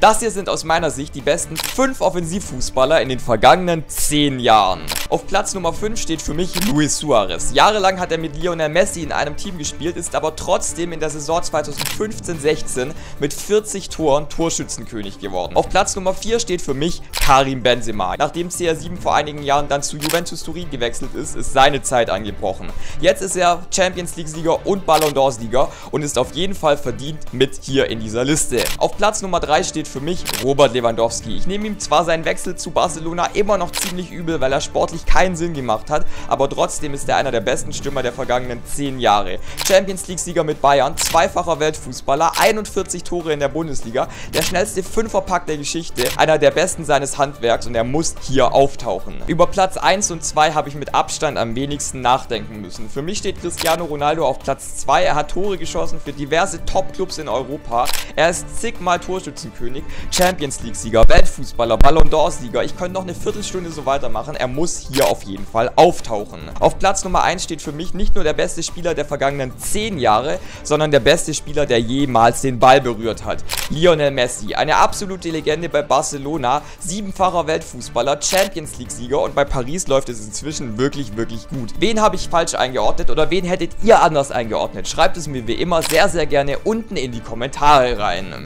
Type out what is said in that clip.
Das hier sind aus meiner Sicht die besten 5 Offensivfußballer in den vergangenen 10 Jahren. Auf Platz Nummer 5 steht für mich Luis Suarez. Jahrelang hat er mit Lionel Messi in einem Team gespielt, ist aber trotzdem in der Saison 2015-16 mit 40 Toren Torschützenkönig geworden. Auf Platz Nummer 4 steht für mich Karim Benzema. Nachdem CR7 vor einigen Jahren dann zu Juventus Turin gewechselt ist, ist seine Zeit angebrochen. Jetzt ist er Champions League-Sieger und Ballon d'Or-Sieger und ist auf jeden Fall verdient mit hier in dieser Liste. Auf Platz Nummer 3 steht für mich Robert Lewandowski. Ich nehme ihm zwar seinen Wechsel zu Barcelona immer noch ziemlich übel, weil er sportlich keinen Sinn gemacht hat, aber trotzdem ist er einer der besten Stürmer der vergangenen 10 Jahre. Champions League-Sieger mit Bayern, zweifacher Weltfußballer, 41 Tore in der Bundesliga, der schnellste Fünferpack der Geschichte, einer der besten seines Handwerks und er muss hier auftauchen. Über Platz 1 und 2 habe ich mit Abstand am wenigsten nachdenken müssen. Für mich steht Cristiano Ronaldo auf Platz 2, er hat Tore geschossen für diverse Top-Clubs in Europa, er ist zigmal Torschützenkönig, König, Champions League-Sieger, Weltfußballer, Ballon d'Or-Sieger. Ich könnte noch eine Viertelstunde so weitermachen. Er muss hier auf jeden Fall auftauchen. Auf Platz Nummer 1 steht für mich nicht nur der beste Spieler der vergangenen 10 Jahre, sondern der beste Spieler, der jemals den Ball berührt hat. Lionel Messi, eine absolute Legende bei Barcelona, siebenfacher Weltfußballer, Champions League-Sieger und bei Paris läuft es inzwischen wirklich, wirklich gut. Wen habe ich falsch eingeordnet oder wen hättet ihr anders eingeordnet? Schreibt es mir wie immer sehr, sehr gerne unten in die Kommentare rein.